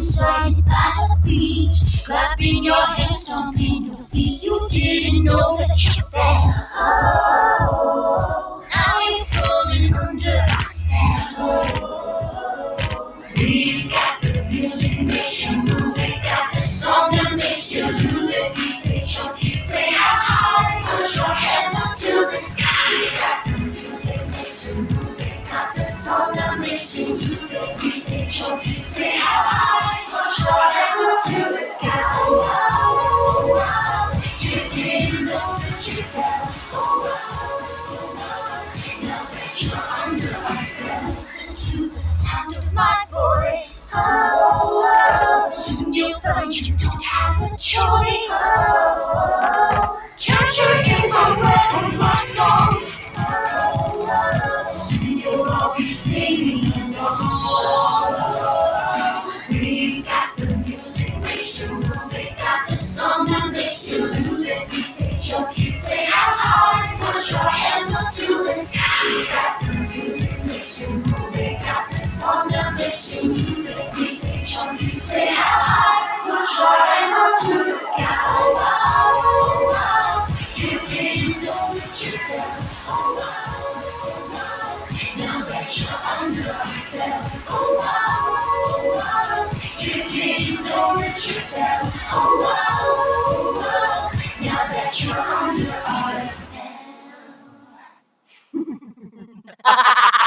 inside by the beach, clapping your hands, stomping your feet. You didn't know that you fell. Oh, now you're falling under a spell. We've got the music makes you move. We got the song that makes you lose it. We say jump, song that makes you it. We say jump, you say high. Put your hands up to the sky. Oh, oh, oh. You didn't know that you fell. Oh, oh, oh. Now that you're under a spell, listen to the sound of my voice. Oh, oh. soon you'll find you don't have a choice. Oh, can't you singing along. We've got the music makes you move. We got the song that makes you lose it. We say jump, you say how high. Put your hands up to the sky. We got the music makes you move. We got the song that makes you lose it. We say jump, you say how high. Put your hands up to the sky. Oh, oh, oh, oh. You didn't know that you fell. Oh, oh, oh. oh. Now that you're under a spell. Oh, oh, oh, oh. You didn't know that you fell. Oh, oh, oh, oh. Now that you're under spell.